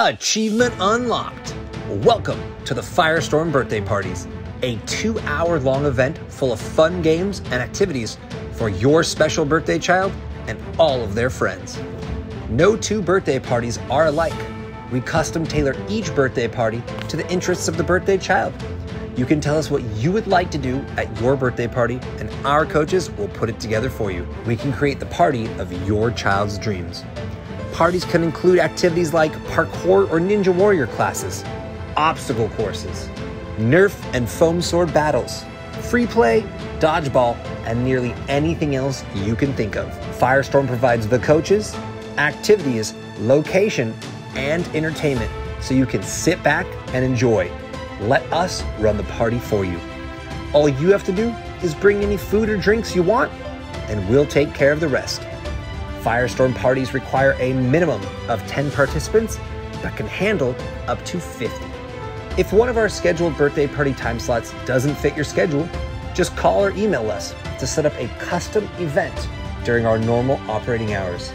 Achievement unlocked. Welcome to the Firestorm Birthday Parties, a two hour long event full of fun games and activities for your special birthday child and all of their friends. No two birthday parties are alike. We custom tailor each birthday party to the interests of the birthday child. You can tell us what you would like to do at your birthday party, and our coaches will put it together for you. We can create the party of your child's dreams. Parties can include activities like parkour or ninja warrior classes, obstacle courses, Nerf and foam sword battles, free play, dodgeball, and nearly anything else you can think of. Firestorm provides the coaches, activities, location, and entertainment so you can sit back and enjoy. Let us run the party for you. All you have to do is bring any food or drinks you want, and we'll take care of the rest. Firestorm parties require a minimum of 10 participants, but can handle up to 50. If one of our scheduled birthday party time slots doesn't fit your schedule, just call or email us to set up a custom event during our normal operating hours.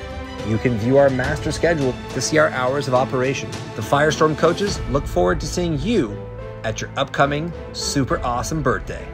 You can view our master schedule to see our hours of operation. The Firestorm coaches look forward to seeing you at your upcoming super awesome birthday.